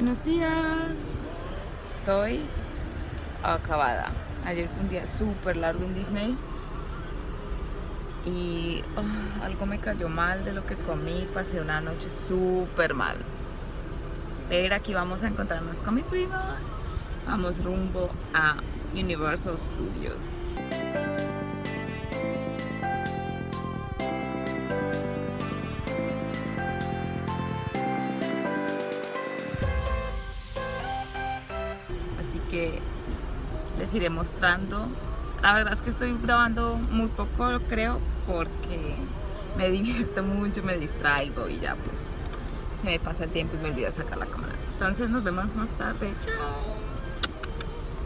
Buenos días. Estoy acabada. Ayer fue un día súper largo en Disney. Y oh, algo me cayó mal de lo que comí. Pasé una noche súper mal. Pero aquí vamos a encontrarnos con mis primos. Vamos rumbo a Universal Studios. Iré mostrando. La verdad es que estoy grabando muy poco, creo, porque me divierto mucho, me distraigo y ya pues se me pasa el tiempo y me olvido sacar la cámara. Entonces nos vemos más tarde. Chao.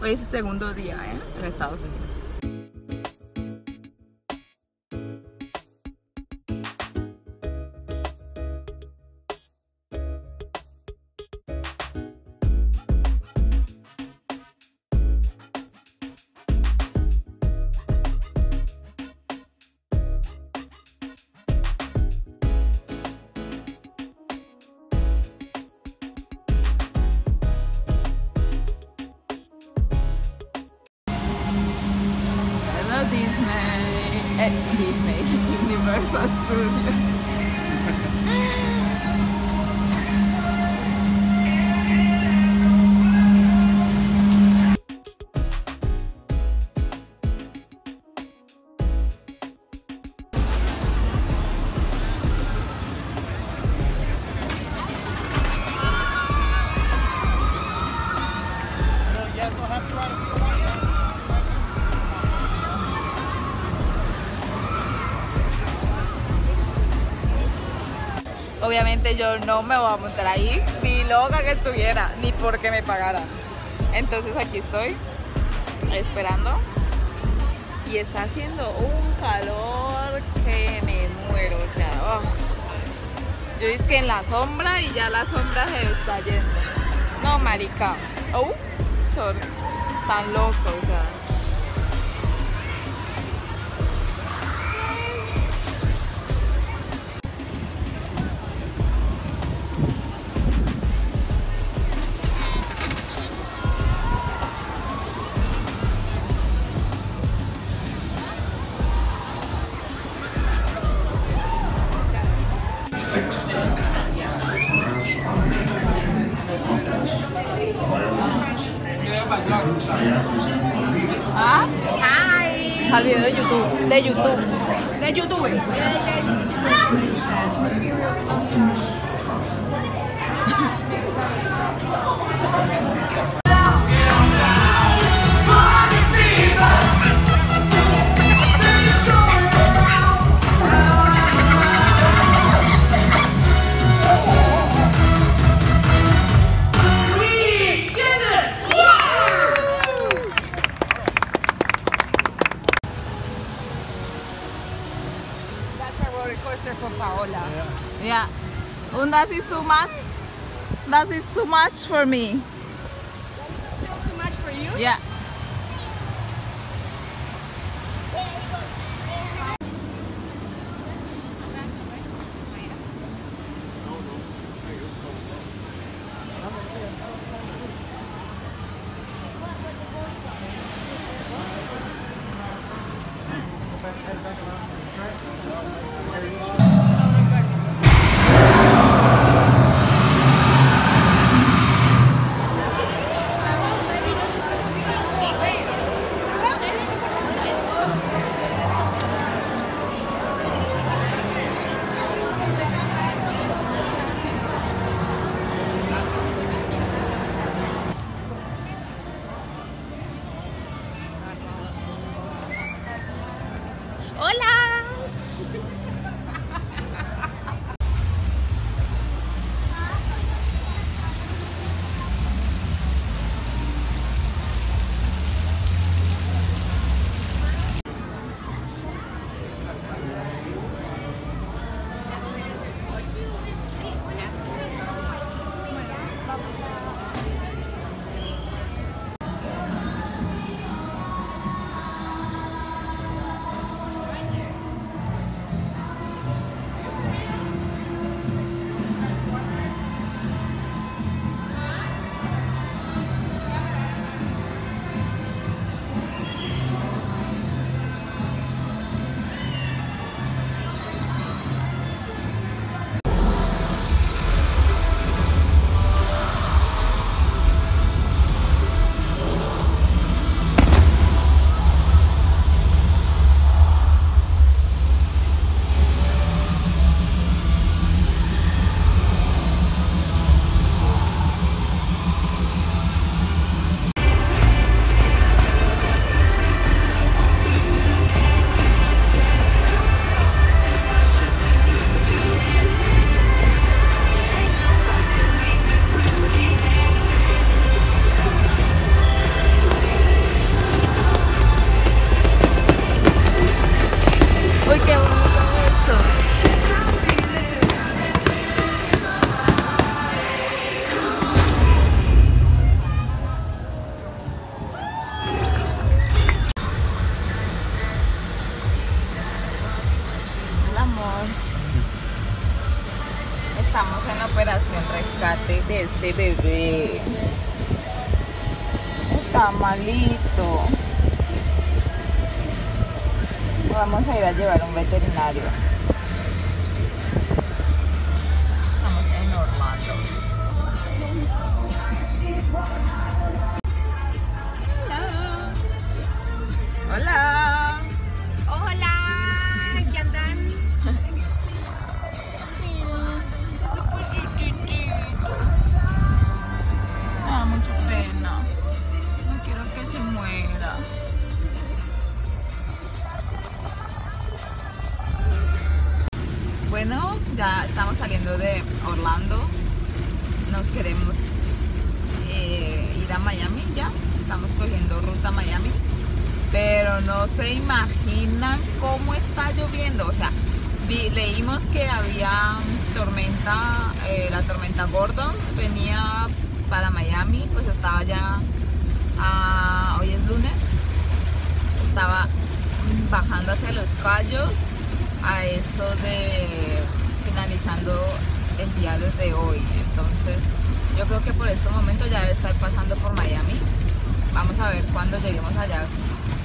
Hoy es el segundo día ¿eh? en Estados Unidos. Eh, Disney. Universal Studios. Obviamente yo no me voy a montar ahí, ni loca que estuviera, ni porque me pagaran. Entonces aquí estoy esperando y está haciendo un calor que me muero, o sea, oh. yo es que en la sombra y ya la sombra se está yendo. No, marica. Oh, son tan locos, o sea. That is too much. That is too much for me. That is Still too much for you? Yeah.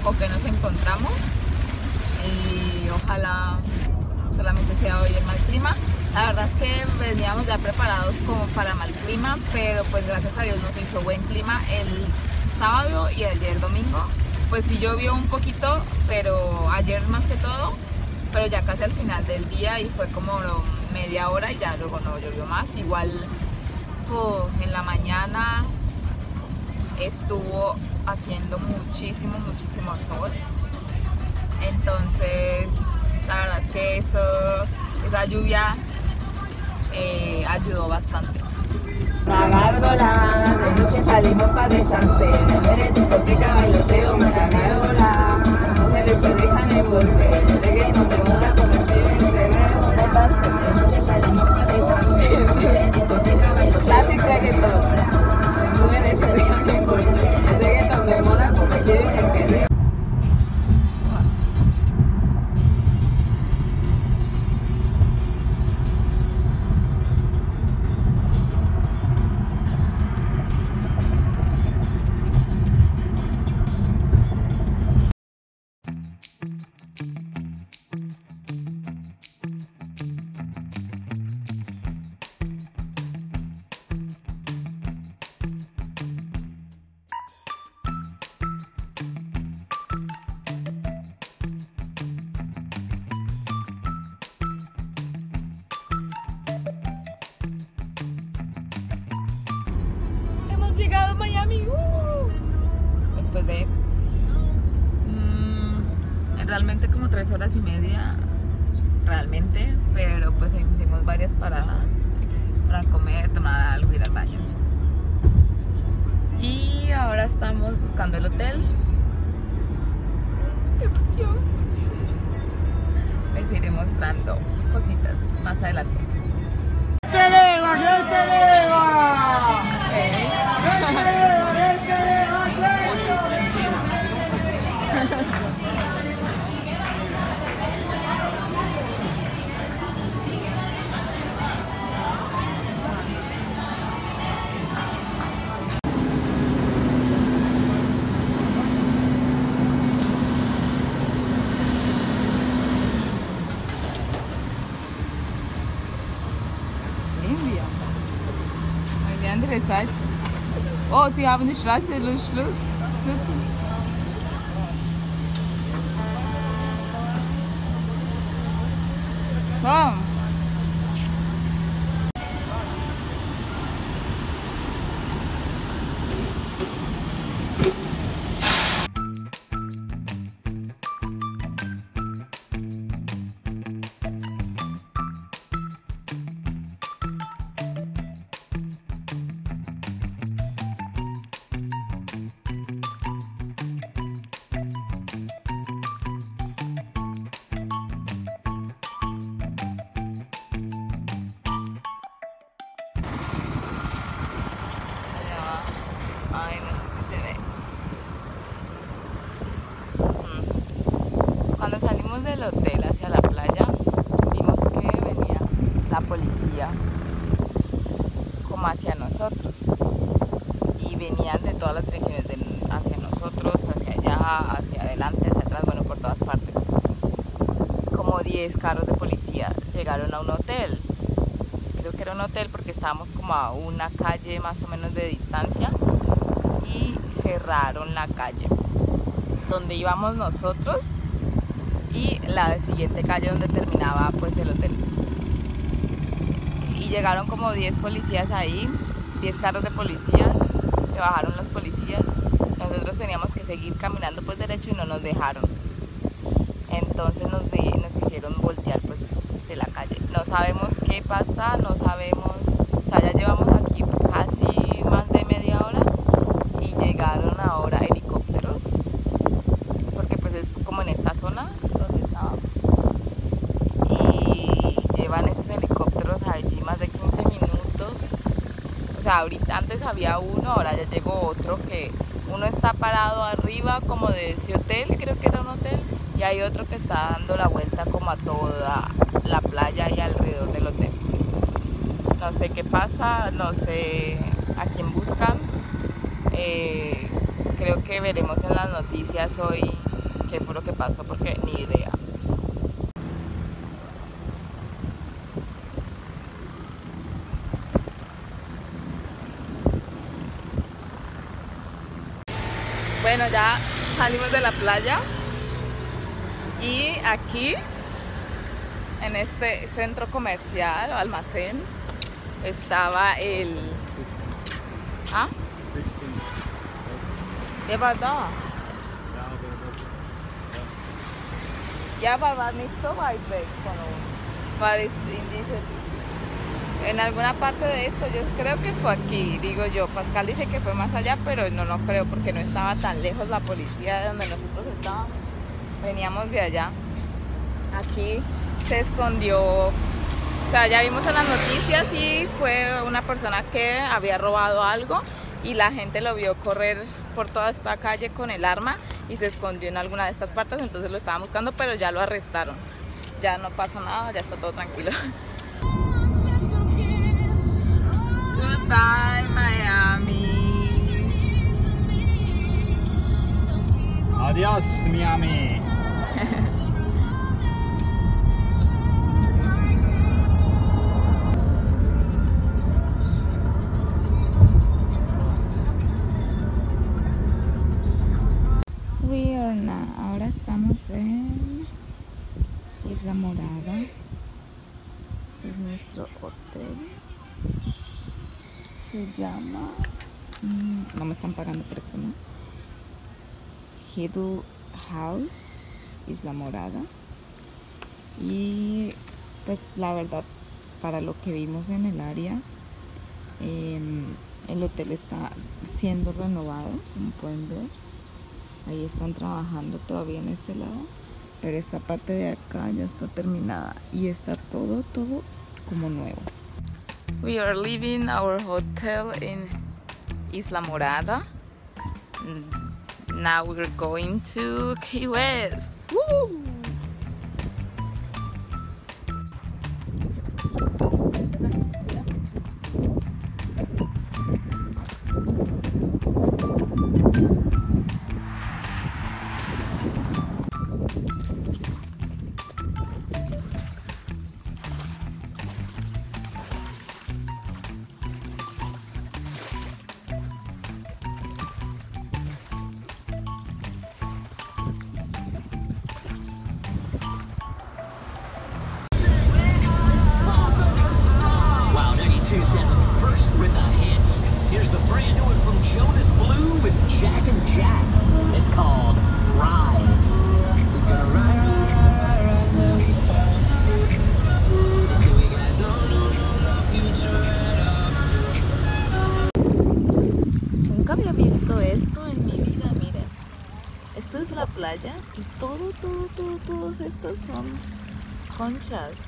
Con qué nos encontramos y ojalá solamente sea hoy el mal clima. La verdad es que veníamos ya preparados como para mal clima, pero pues gracias a Dios nos hizo buen clima el sábado y ayer domingo. Pues sí llovió un poquito, pero ayer más que todo, pero ya casi al final del día y fue como media hora y ya luego no llovió más. Igual oh, en la mañana estuvo haciendo muchísimo, muchísimo sol. Entonces, la verdad es que eso, esa lluvia eh, ayudó bastante. La gárgola, de noche salimos pa' deshacer, en discoteca, bailoteo, una gárgola. Mujeres se dejan envolver, reggaeton de moda con el chido de noche salimos pa' deshacer, en discoteca, bailoteo. Classic reggaeton. Sie haben die Straße, Luft, Como 10 carros de policía llegaron a un hotel. Creo que era un hotel porque estábamos como a una calle más o menos de distancia y cerraron la calle donde íbamos nosotros y la siguiente calle donde terminaba pues el hotel. Y llegaron como 10 policías ahí, 10 carros de policías, se bajaron los policías. Nosotros teníamos que seguir caminando pues derecho y no nos dejaron. Entonces nos, di- nos hicieron voltear pues de la calle. No sabemos qué pasa, no sabemos, o sea, ya llevamos aquí casi más de media hora y llegaron ahora helicópteros porque pues es como en esta zona donde estábamos y llevan esos helicópteros allí más de 15 minutos. O sea ahorita antes había uno ahora ya llegó otro que uno está parado arriba como de ese hotel creo que era un hotel y hay otro que está dando la vuelta como a toda playa y alrededor del hotel no sé qué pasa no sé a quién buscan eh, creo que veremos en las noticias hoy qué fue lo que pasó porque ni idea. Bueno, ya salimos de la playa y aquí en este centro comercial o almacén estaba el... ¿Ah? 60s. Det var da. Ja, det er det. Ya in diese, en alguna parte de esto, yo creo que fue aquí, digo yo. Pascal dice que fue más allá, pero no lo creo porque no estaba tan lejos la policía de donde nosotros estábamos. Veníamos de allá. Aquí se escondió, o sea, ya vimos en las noticias y fue una persona que había robado algo y la gente lo vio correr por toda esta calle con el arma y se escondió en alguna de estas partes, entonces lo estaban buscando, pero ya lo arrestaron. Ya no pasa nada, ya está todo tranquilo. Goodbye, Miami. Adios, Miami. Ahora estamos en Isla Morada. Este es nuestro hotel. Se llama. mm, No me están pagando por esto, ¿no? Hiddle House, Isla Morada. Y pues la verdad, para lo que vimos en el área, em, el hotel está siendo renovado, como pueden ver. Ahí están trabajando todavía en este lado. Pero esta parte de acá ya está terminada. Y está todo, todo como nuevo. We are leaving our hotel in Isla Morada. Mm, Now we're going to Key West. Woo! conscious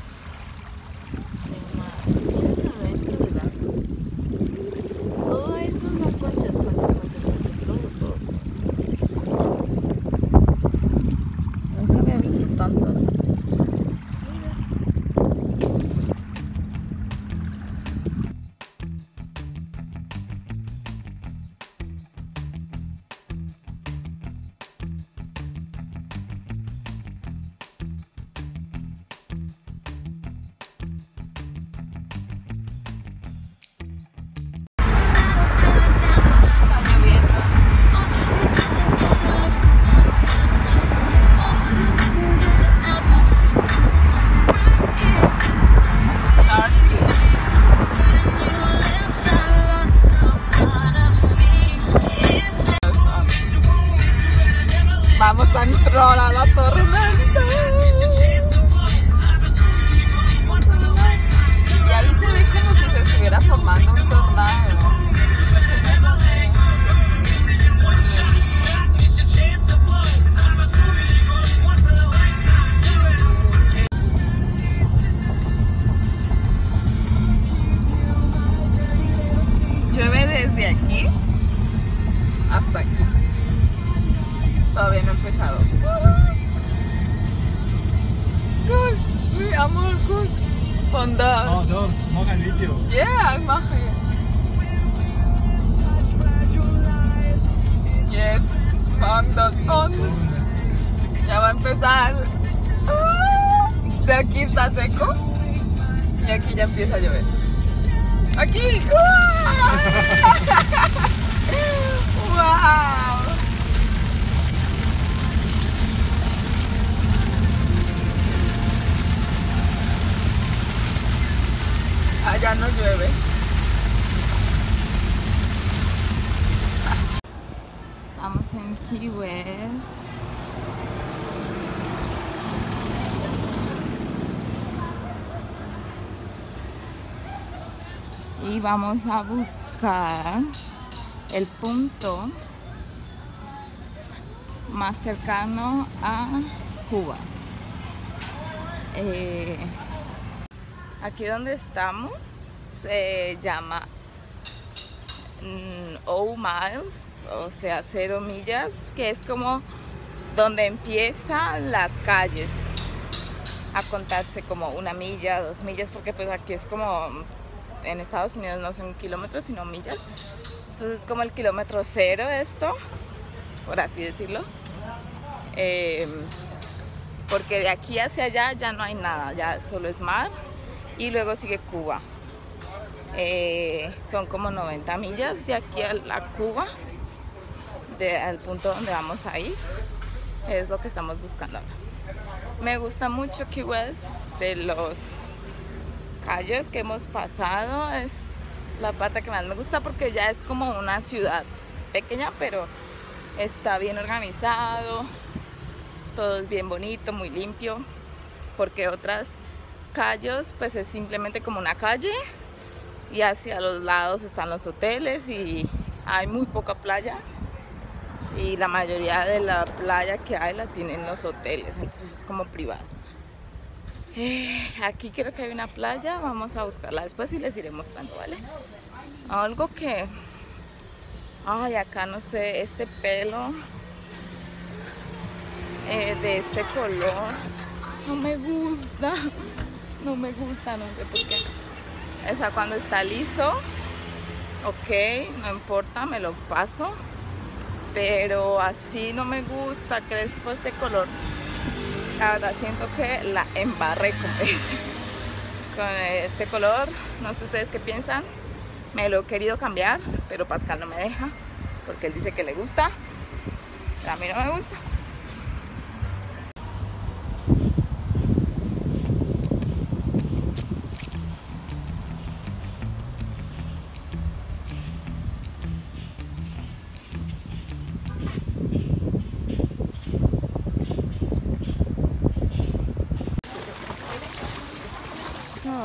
Oh, een video. Ja, ik mag je. Jetzt fängt das an. Ya va a empezar. De aquí está seco. Y aquí ya empieza a llover. Aquí. ¡Wow! Allá no llueve. Estamos en Key West. Y vamos a buscar el punto más cercano a Cuba. Eh, Aquí donde estamos se llama mm, O Miles, o sea, cero millas, que es como donde empiezan las calles a contarse como una milla, dos millas, porque pues aquí es como en Estados Unidos no son kilómetros, sino millas. Entonces es como el kilómetro cero esto, por así decirlo. Eh, porque de aquí hacia allá ya no hay nada, ya solo es mar y luego sigue Cuba. Eh, son como 90 millas de aquí a la Cuba, de, al punto donde vamos a ir. Es lo que estamos buscando ahora. Me gusta mucho Key West de los calles que hemos pasado. Es la parte que más me gusta porque ya es como una ciudad pequeña, pero está bien organizado. Todo es bien bonito, muy limpio. Porque otras calles pues es simplemente como una calle y hacia los lados están los hoteles y hay muy poca playa y la mayoría de la playa que hay la tienen los hoteles entonces es como privado. Eh, aquí creo que hay una playa vamos a buscarla después y les iré mostrando vale algo que ay acá no sé este pelo eh, de este color no me gusta no me gusta, no sé por qué. O sea, cuando está liso, ok, no importa, me lo paso. Pero así no me gusta, crespo este color. La verdad, siento que la embarré con este, color. No sé ustedes qué piensan. Me lo he querido cambiar, pero Pascal no me deja. Porque él dice que le gusta. A mí no me gusta.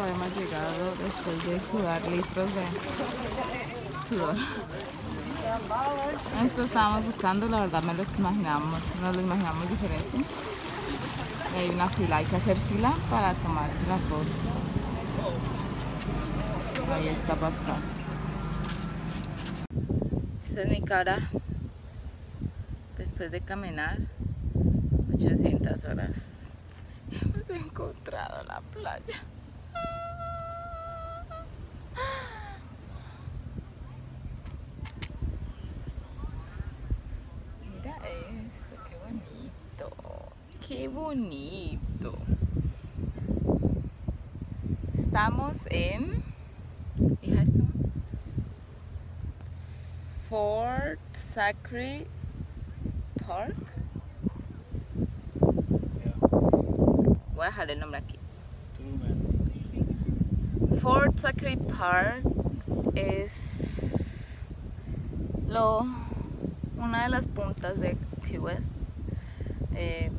Hemos llegado después de sudar litros de sudor. Esto estábamos buscando, la verdad me lo imaginamos, nos lo imaginamos diferente. Y hay una fila, hay que hacer fila para tomarse la foto. Ahí está Pascal. Esta es mi cara después de caminar 800 horas. Hemos encontrado la playa. Mira esto, qué bonito. Bonito. Estamos en. Fort Sacre Park. Voy a dejar el nombre aquí. Fort Sacre Park es lo, una de las puntas de Key West. Eh,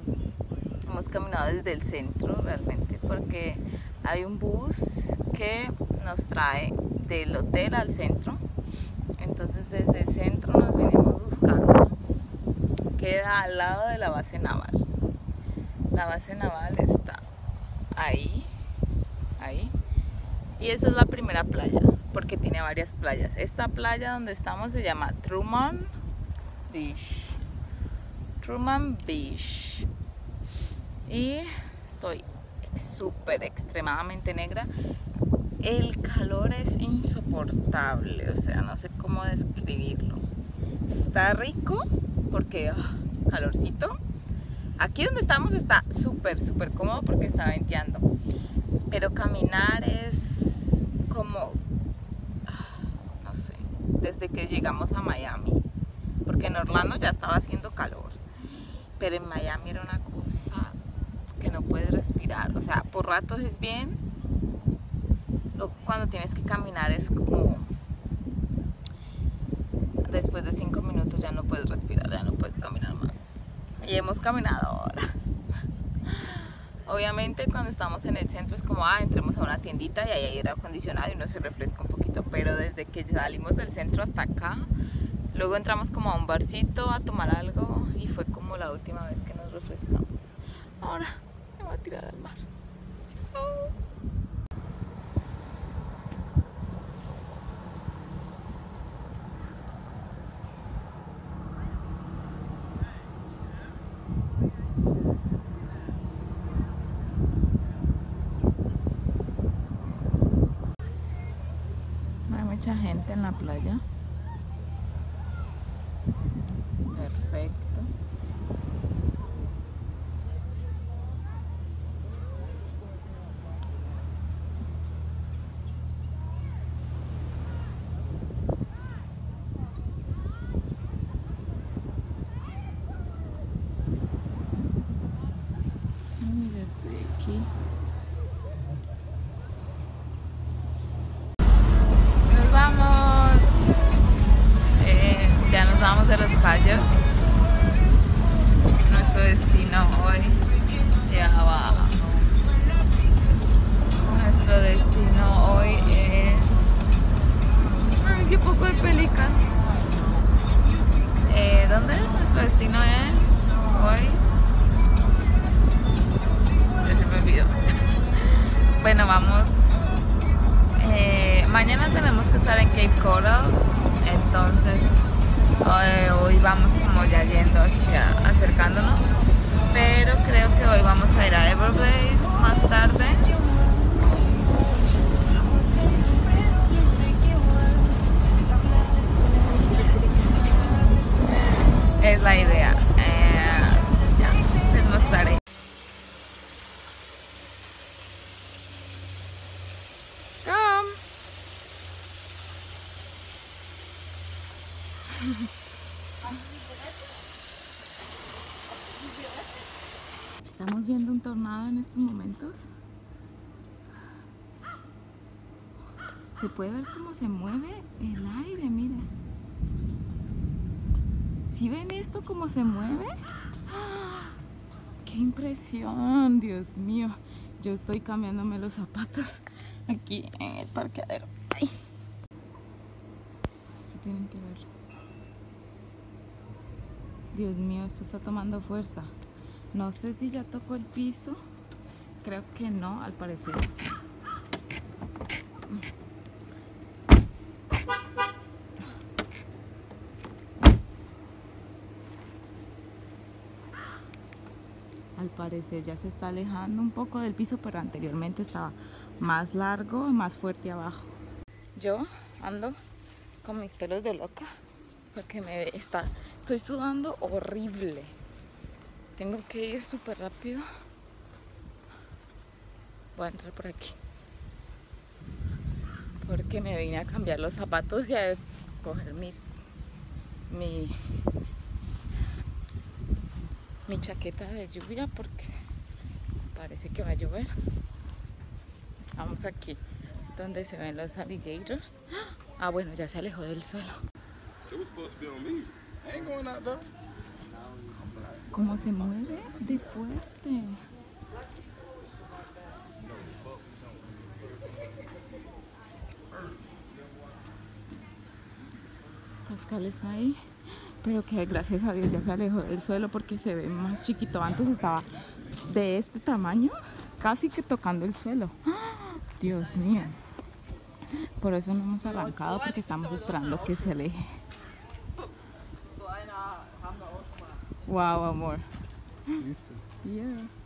hemos caminado desde el centro realmente porque hay un bus que nos trae del hotel al centro. Entonces desde el centro nos venimos buscando. Queda al lado de la base naval. La base naval está ahí, ahí. Y esa es la primera playa, porque tiene varias playas. Esta playa donde estamos se llama Truman Beach. Truman Beach. Y estoy súper extremadamente negra. El calor es insoportable, o sea, no sé cómo describirlo. Está rico porque ah, calorcito. Aquí donde estamos está súper, súper cómodo porque está venteando. Pero caminar es como, ah, no sé, desde que llegamos a Miami. Porque en Orlando ya estaba haciendo calor. Pero en Miami era una cosa no puedes respirar. O sea, por ratos es bien. Luego cuando tienes que caminar es como... Después de cinco minutos ya no puedes respirar, ya no puedes caminar más. Y hemos caminado horas. Obviamente cuando estamos en el centro es como, ah, entremos a una tiendita y ahí hay aire acondicionado y uno se refresca un poquito. Pero desde que salimos del centro hasta acá, luego entramos como a un barcito a tomar algo y fue como la última vez que nos refrescamos. Ahora a tirar al mar. Chao. Puede ver cómo se mueve el aire, mire. ¿Sí ven esto cómo se mueve? ¡Ah! ¡Qué impresión! Dios mío. Yo estoy cambiándome los zapatos aquí en el parqueadero. Esto tienen que ver. Dios mío, esto está tomando fuerza. No sé si ya tocó el piso. Creo que no, al parecer. Al parecer ya se está alejando un poco del piso, pero anteriormente estaba más largo más fuerte abajo. Yo ando con mis pelos de loca porque me está, estoy sudando horrible. Tengo que ir súper rápido. Voy a entrar por aquí. Porque me vine a cambiar los zapatos y a coger mi, mi chaqueta de lluvia porque parece que va a llover. Estamos aquí donde se ven los alligators. Ah, bueno, ya se alejó del suelo. Cómo se mueve de fuerte. Pascal está ahí, pero que gracias a Dios ya se alejó del suelo porque se ve más chiquito. Antes estaba de este tamaño, casi que tocando el suelo. ¡Ah! Dios mío. Por eso no hemos arrancado porque estamos esperando que se aleje. Wow, amor. Du. Yeah.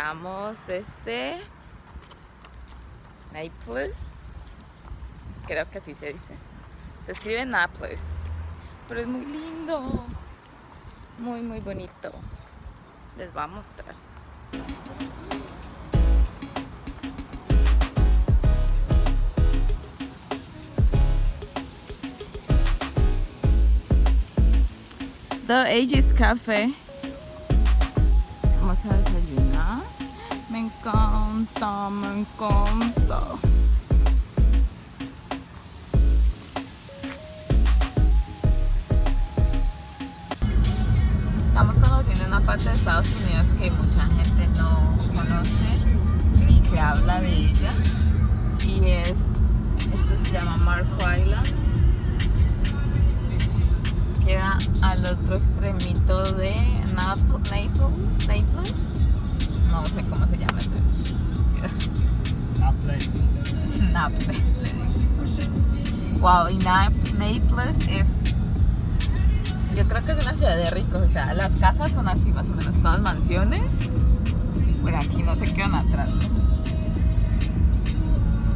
Estamos desde Naples. Creo que así se dice. Se escribe Naples. Pero es muy lindo muy muy bonito les voy a mostrar The Ages Café vamos a desayunar me encanta me encanta Estamos conociendo una parte de Estados Unidos que mucha gente no conoce ni se habla de ella. Y es, este se llama Marco Island. Queda al otro extremito de Nap- Naples. Naples. No sé cómo se llama esa ciudad. Naples. Naples. Wow, y Nap- Naples es yo creo que es una ciudad de ricos, o sea, las casas son así más o menos todas mansiones. Bueno, aquí no se quedan atrás.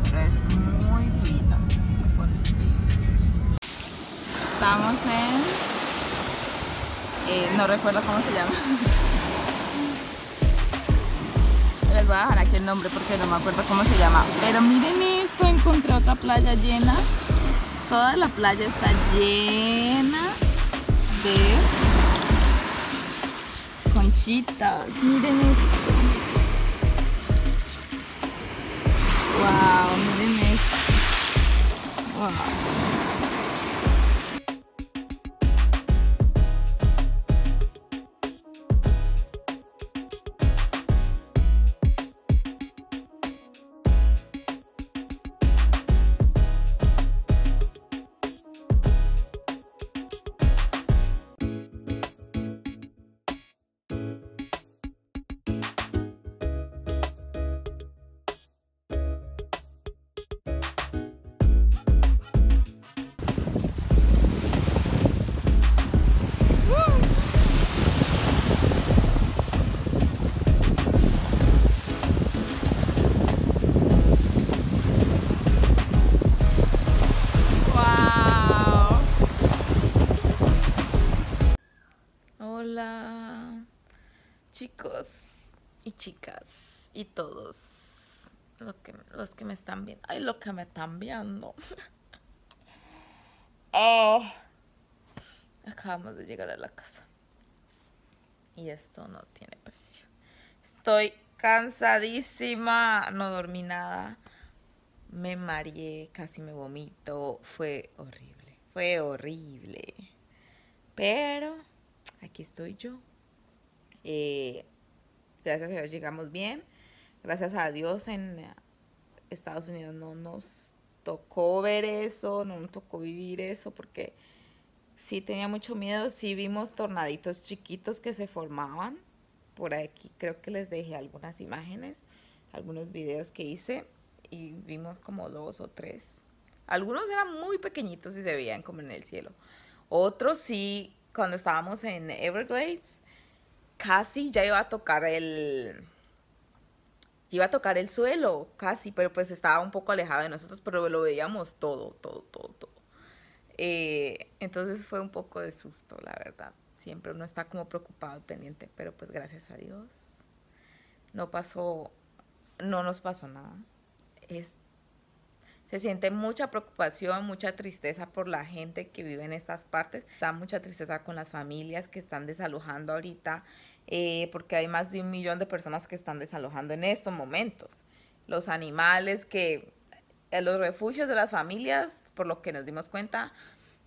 Pero es muy divino. Estamos en... eh, no recuerdo cómo se llama. Les voy a dejar aquí el nombre porque no me acuerdo cómo se llama. Pero miren esto, encontré otra playa llena. Toda la playa está llena de conchitas. Miren esto. Wow, miren esto. Wow. Ay, lo que me están viendo. Oh. Acabamos de llegar a la casa. Y esto no tiene precio. Estoy cansadísima. No dormí nada. Me mareé, casi me vomito. Fue horrible. Fue horrible. Pero aquí estoy yo. Eh, gracias a Dios llegamos bien. Gracias a Dios en Estados Unidos no nos tocó ver eso, no nos tocó vivir eso porque sí tenía mucho miedo. Sí vimos tornaditos chiquitos que se formaban. por aquí creo que les dejé algunas imágenes, algunos videos que hice y vimos como dos o tres. Algunos eran muy pequeñitos y se veían como en el cielo. Otros sí, cuando estábamos en Everglades, casi ya iba a tocar el iba a tocar el suelo, casi, pero pues estaba un poco alejado de nosotros, pero lo veíamos todo, todo, todo, todo. Eh, entonces fue un poco de susto, la verdad. Siempre uno está como preocupado, pendiente, pero pues gracias a Dios no pasó, no nos pasó nada. Es, se siente mucha preocupación, mucha tristeza por la gente que vive en estas partes. Está mucha tristeza con las familias que están desalojando ahorita, eh, porque hay más de un millón de personas que están desalojando en estos momentos. Los animales que, en los refugios de las familias, por lo que nos dimos cuenta,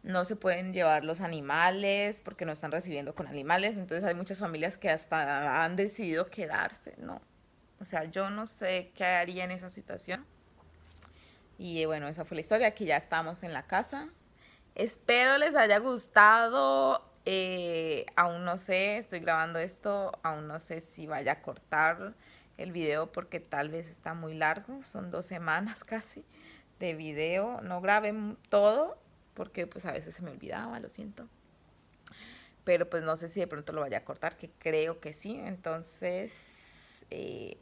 no se pueden llevar los animales porque no están recibiendo con animales. Entonces hay muchas familias que hasta han decidido quedarse, ¿no? O sea, yo no sé qué haría en esa situación. Y bueno, esa fue la historia. Aquí ya estamos en la casa. Espero les haya gustado. Eh, aún no sé, estoy grabando esto. Aún no sé si vaya a cortar el video porque tal vez está muy largo. Son dos semanas casi de video. No grabé todo porque pues a veces se me olvidaba, lo siento. Pero pues no sé si de pronto lo vaya a cortar, que creo que sí. Entonces, eh,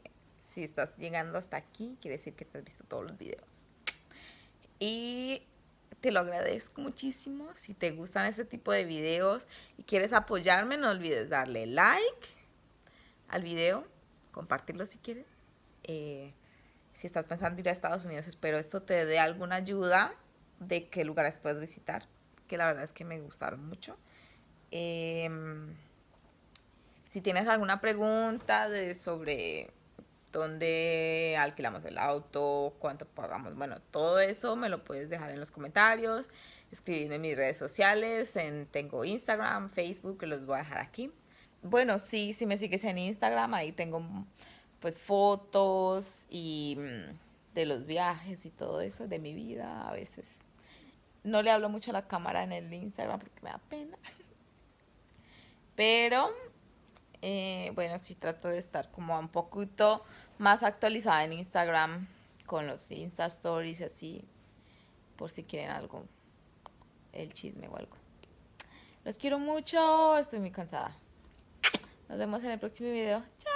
si estás llegando hasta aquí, quiere decir que te has visto todos los videos. Y te lo agradezco muchísimo. Si te gustan este tipo de videos y quieres apoyarme, no olvides darle like al video, compartirlo si quieres. Eh, si estás pensando ir a Estados Unidos, espero esto te dé alguna ayuda de qué lugares puedes visitar, que la verdad es que me gustaron mucho. Em, si tienes alguna pregunta de sobre dónde alquilamos el auto, cuánto pagamos, bueno, todo eso me lo puedes dejar en los comentarios, escribirme en mis redes sociales, en, tengo Instagram, Facebook, que los voy a dejar aquí. Bueno, sí, si me sigues en Instagram, ahí tengo pues fotos y mm, de los viajes y todo eso, de mi vida a veces. No le hablo mucho a la cámara en el Instagram porque me da pena. Pero, eh, bueno, sí trato de estar como un poquito más actualizada en Instagram con los Insta Stories así, por si quieren algo, el chisme o algo. Los quiero mucho, estoy muy cansada. Nos vemos en el próximo video. Chao.